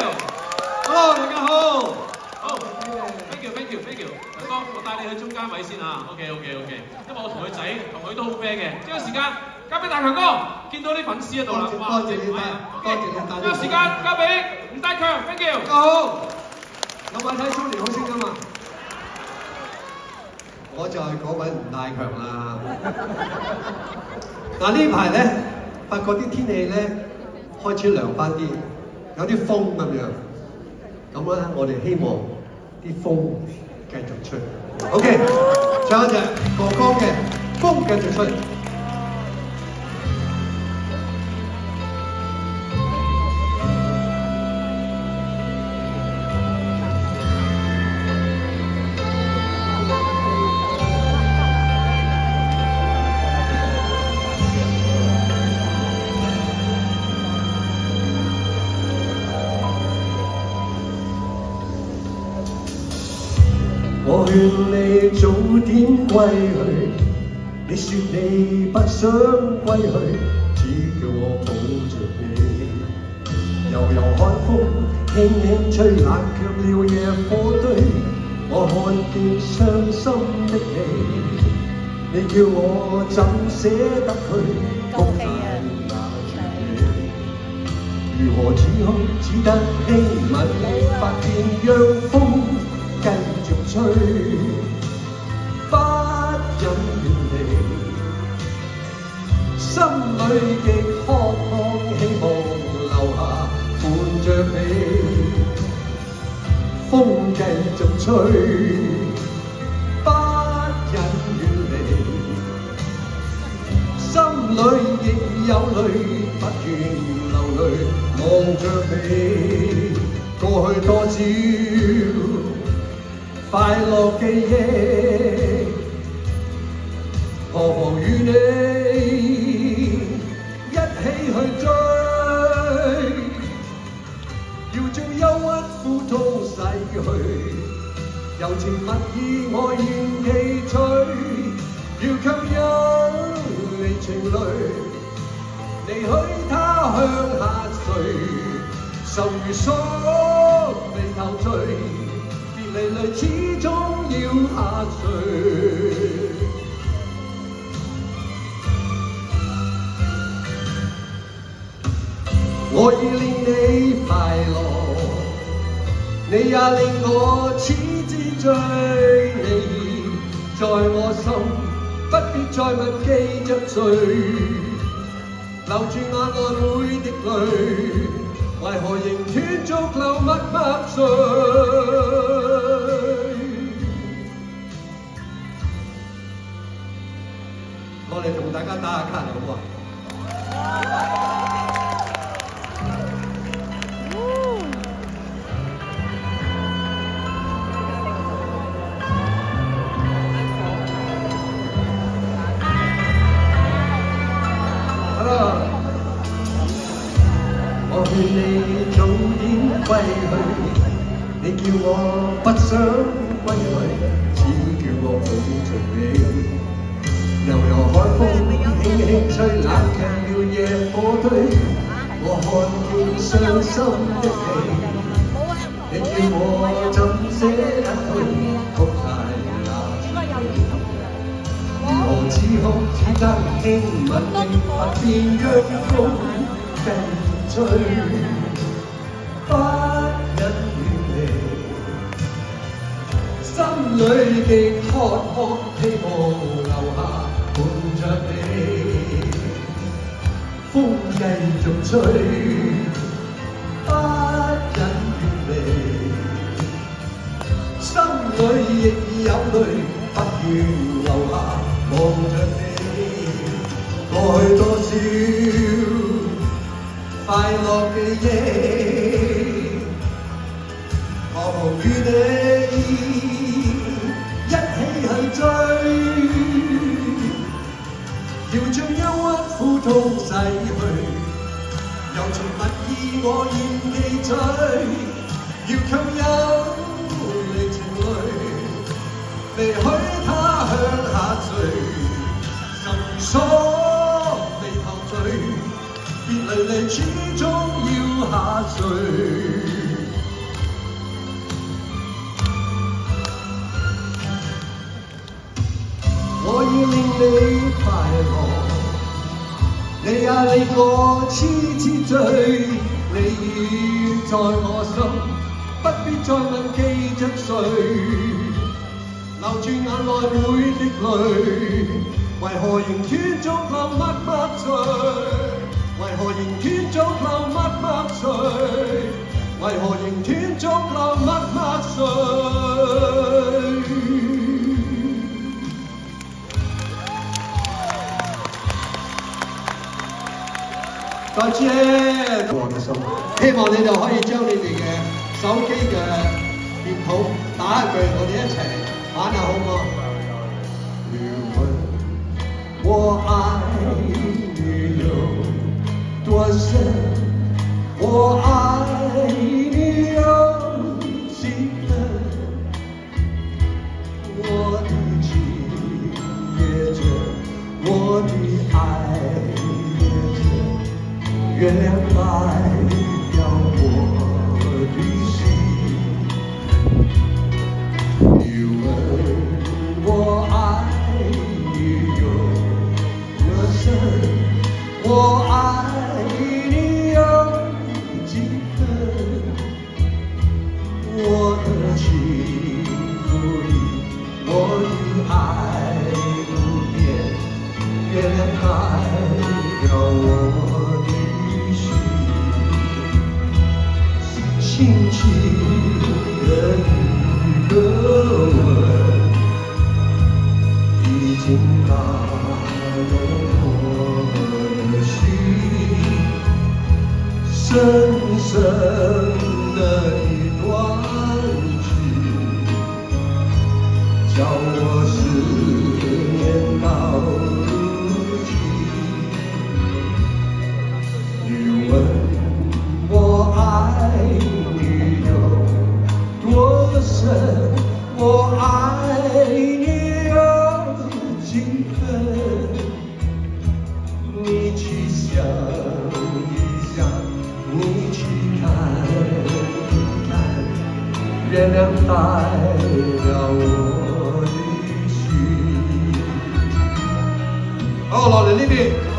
you。Hello，大家好。好，thank you，thank you，thank you。哥，我帶你去中間位先啊。OK，OK，OK。因為我同佢仔同佢都好 friend 嘅。呢個時間交俾大強哥，見到啲粉絲喺度啦。多謝你帶，多謝你帶。呢個時間交俾吳大強，thank you。大家好，有冇睇《中年好聲音》啊？我就係嗰位吳大強啦。嗱呢排咧，發覺啲天氣咧開始涼翻啲，有啲風咁樣。咁咧，我哋希望啲風繼續吹。OK，唱一隻哥哥嘅《風繼續吹》。愿你早點歸去，你說你不想歸去，只叫我抱着你。悠悠海風輕輕吹，冷卻了野火堆。我看見傷心的你，你叫我怎捨得去？高氣啊！如何只好只得轻吻你髮邊，讓風繼吹，不忍遠離，心里極渴望，希望留下伴着你，風繼續吹，不忍遠離，心里亦有淚，不願流淚望着你，過去多少。快樂記憶，何妨與你一起去追，要將憂鬱苦痛逝去，柔情蜜意我願記取，要強忍離情淚，離許他鄉下垂，愁如鎖眉頭聚。離淚始終要下垂。我已令你快樂，你也令我痴之醉。你在我心，不必再问记着谁，留住眼內每滴淚。为何仍断续流默默睡？我哋同大家打下卡好唔好啊？你叫我不想归去，只叫我抱着你。悠悠海风轻轻吹，冷却了野火堆。我看见伤心的你，你叫我怎捨得去？哭態那如何止哭？只得輕吻你髮邊，讓風繼續吹，心裏極渴望，希望留下伴着你，風繼續吹，不忍遠離，心裏亦有淚，不願留下望着你，過去多少。快樂記憶，何妨與你风逝去，柔情蜜意我愿记取。要强忍离情泪，未许它向下坠。心锁未陶醉，别离离始终要下坠。我要令你快乐。你呀你個痴痴醉，你已在我心，不必再问記着誰。流住眼內每滴淚，為何仍斷續流默默垂？為何仍斷續流默默垂？為何仍斷續流默默垂？多謝我嘅心，希望你哋可以將你哋嘅手機嘅電筒打一句，我哋一齊玩下好唔好？你問我愛你有多深，我愛月亮代表我的心，轻轻的一个吻，已经打动我的心，深深的想一想，你去看一看，月亮代表我的心。好，落嚟呢边。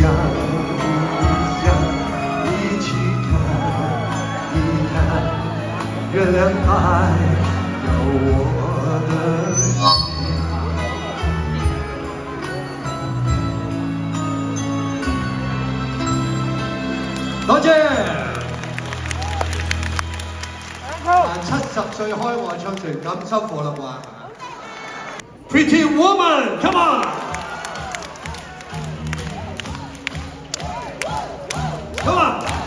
想一想，你去看一看，月亮代表我的心。多謝。七十歲開外唱團咁收貨啦啩？Pretty Woman，come on Come on.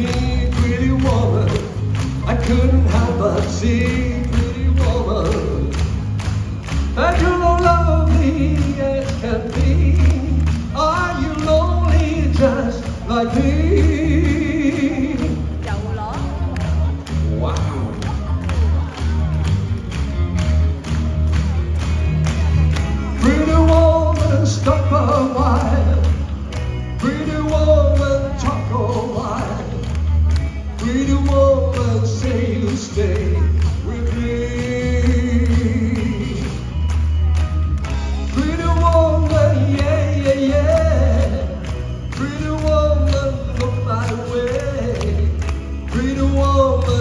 Me, pretty woman. I couldn't help but see, pretty woman. And you're lovely as can be. Are you lonely just like me? Wow. Pretty woman, stop a while.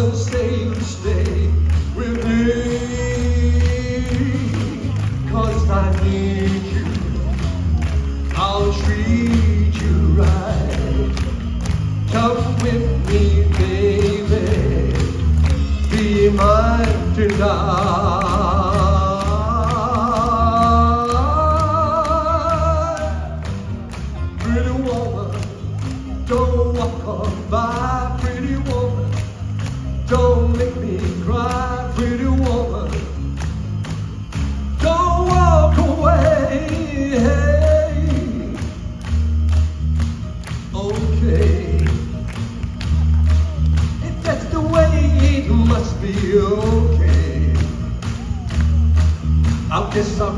Woman, say stay with me. Cause I need you. I'll treat you right. Come with me, baby. Be mine tonight. Pretty woman, don't walk on by, pretty woman. Be okay. I guess I'll